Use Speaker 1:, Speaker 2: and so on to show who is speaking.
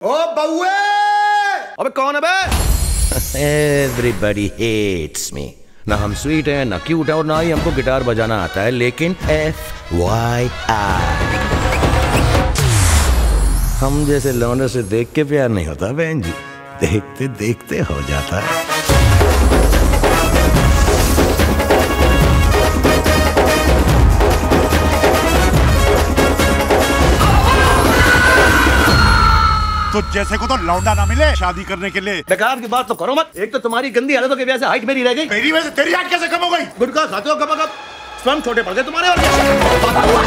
Speaker 1: ओ बउए
Speaker 2: अबे कौन है बे?
Speaker 3: एवरीबडी हेट्स मी ना हम स्वीट हैं ना क्यूट है और ना ही हमको गिटार बजाना आता है लेकिन एफ़ वाई आर हम जैसे लौंडे से देख के प्यार नहीं होता बहन जी। देखते देखते हो जाता है।
Speaker 4: तो जैसे को तो लौंडा ना मिले शादी करने के लिए।
Speaker 2: बेकार की बात तो करो मत। एक तो तुम्हारी गंदी हालतों की वजह से हाइट मेरी रह गई।
Speaker 4: मेरी वजह से तेरी हाइट कैसे कम हो गई?
Speaker 2: गुटखा खाते हो कब कब स्वयं छोटे पड़ गए तुम्हारे और क्या?